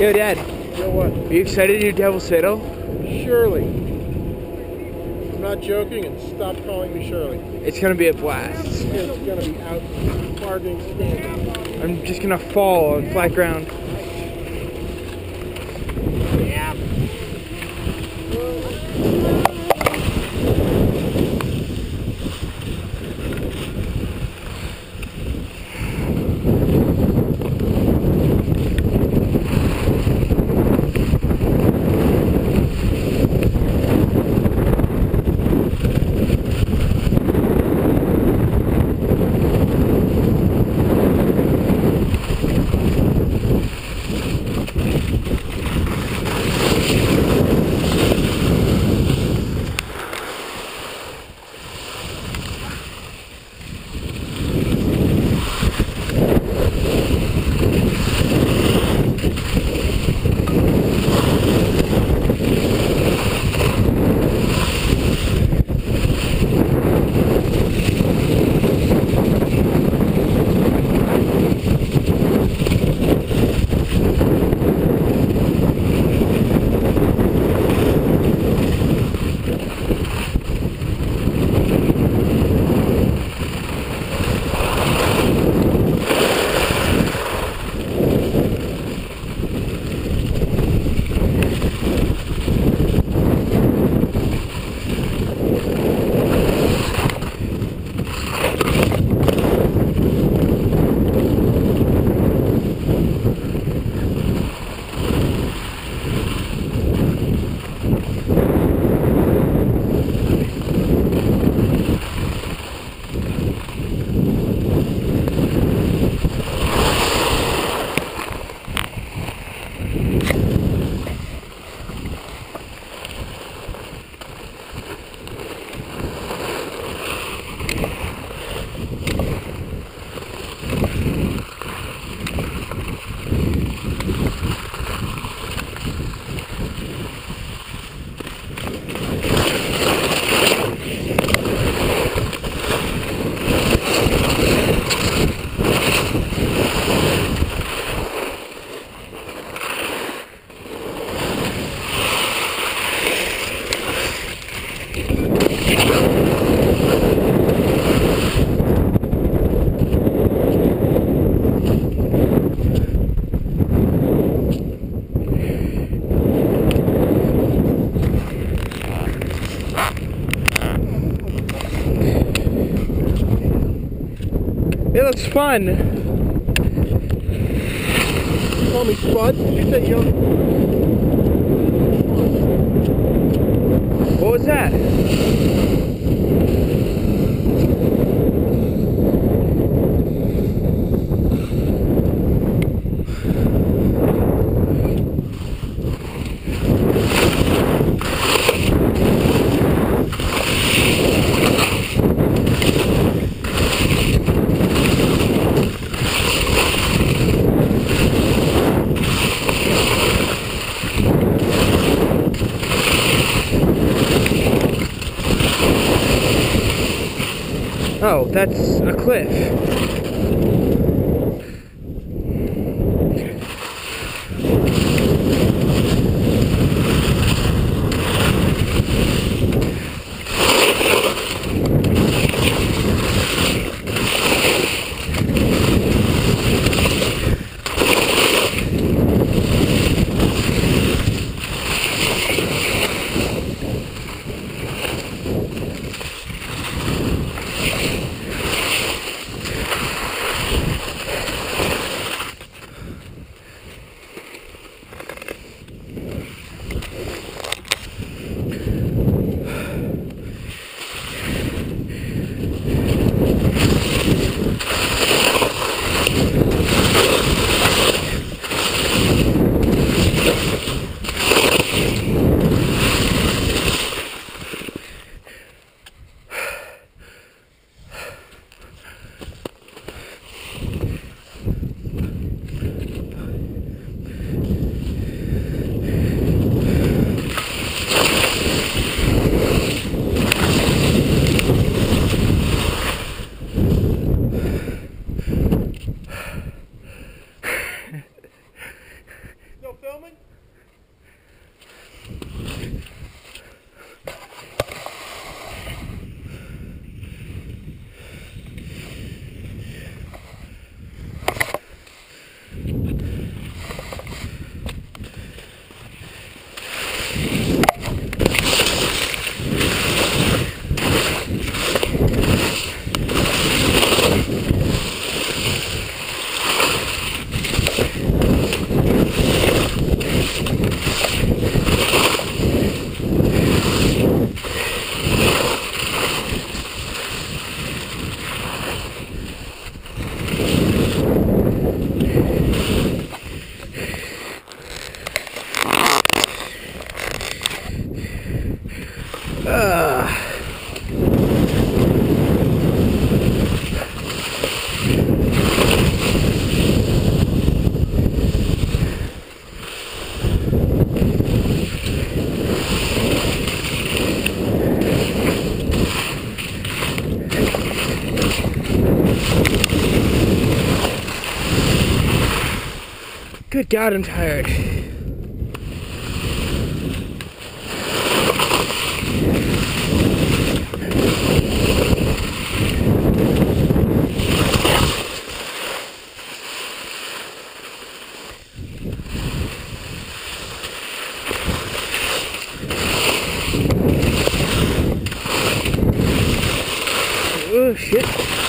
Yo, Dad, You know what? are you excited to do Devil's Fiddle? Surely. I'm not joking, and stop calling me Shirley. It's gonna be a blast. It's gonna be out bargaining standing. I'm just gonna fall on flat ground. Fun. Call me Spud. You young? What was that? Oh, that's a cliff. Good God, I'm tired. Shit.